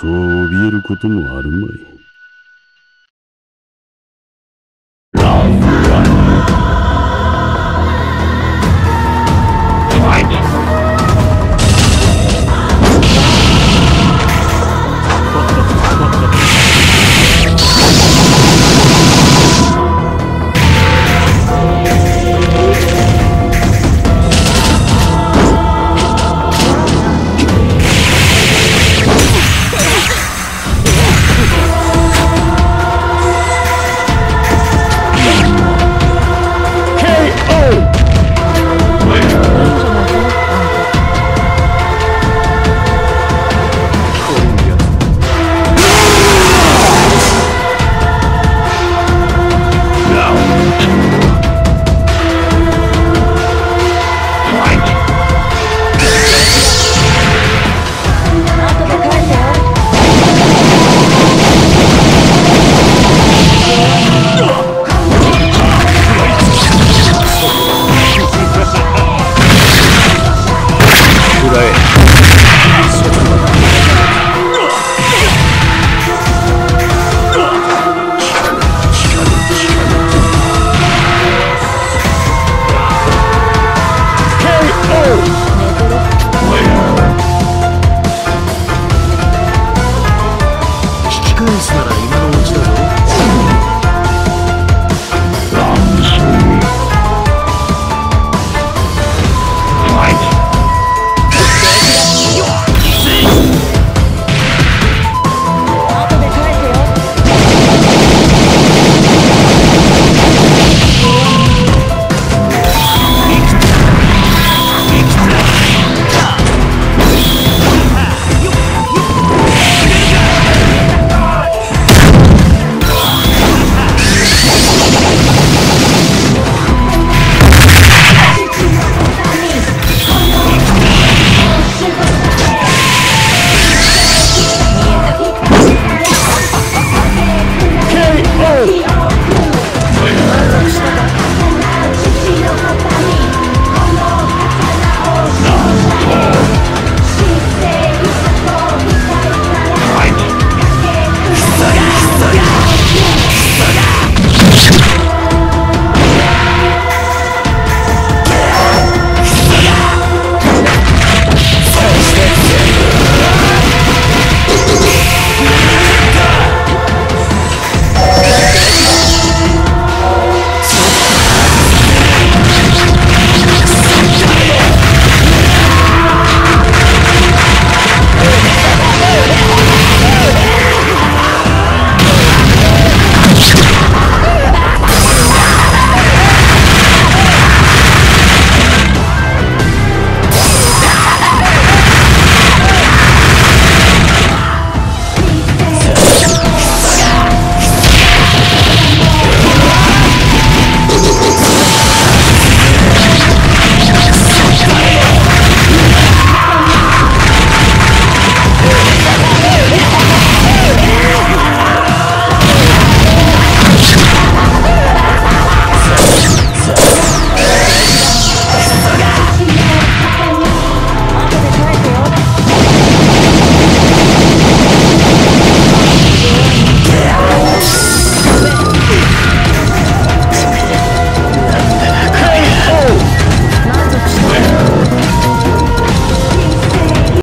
そう怯えることもあるまい。Kuzmaray.